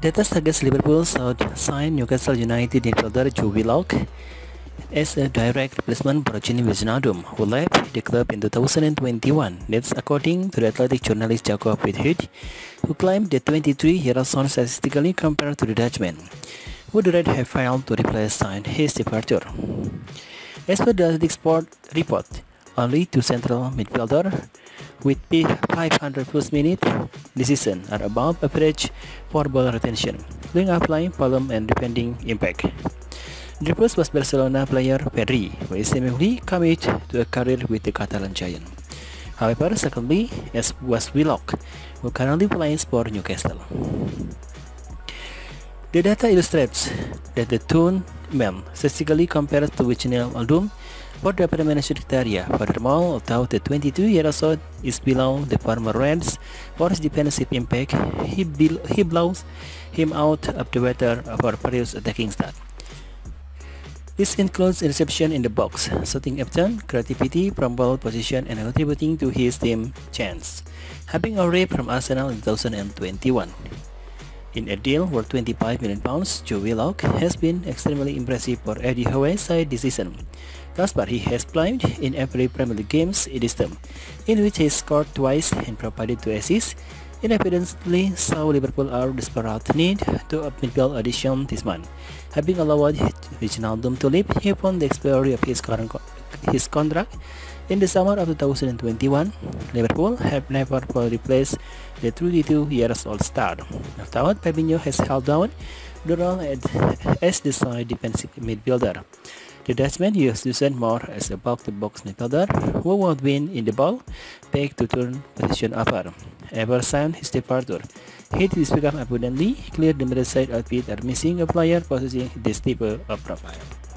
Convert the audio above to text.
Data suggests Liverpool South signed Newcastle United midfielder Joe Willock as a direct replacement for Gini Wijnaldum, who left the club in 2021. That's according to the athletic journalist Jacob Whitehead, who claimed the 23-year-old son statistically compared to the Dutchman, who would have failed to replace signed his departure. As per the Athletic Sport report, only two central midfielder with 500 plus minutes this season are above average for ball retention, doing applying volume and defending impact. The first was Barcelona player Pedri, who seemingly committed to a career with the Catalan giant. However, secondly, as was Willock, who currently plays for Newcastle. The data illustrates that the two men statistically compared to Wijnaldum for the permanent criteria. Furthermore, although the 22-year-old is below the former Reds for his defensive impact, he, he blows him out of the water for previous attacking start. This includes interception in the box, shooting Everton, creativity from ball position and contributing to his team chance, having a rip from Arsenal in 2021. In a deal worth 25 million pounds, Joe Willock has been extremely impressive for Eddie Howe's side this season. Far, he has played in every Premier League games this term, in which he scored twice and provided two assists, in evidently saw Liverpool are desperate need to a midfield addition this month. Having allowed Wijnaldum to leave, found the expiry of his current his contract in the summer of 2021. Liverpool have never replaced the 32 years old star. After Fabinho has held down the role as the side defensive midfielder. The Dutchman used Dusan more as a box-to-box midfielder who would win in the ball, back to turn position over. Ever since his departure, it has become abundantly clear the middle side outfit are missing a player possessing this type of profile.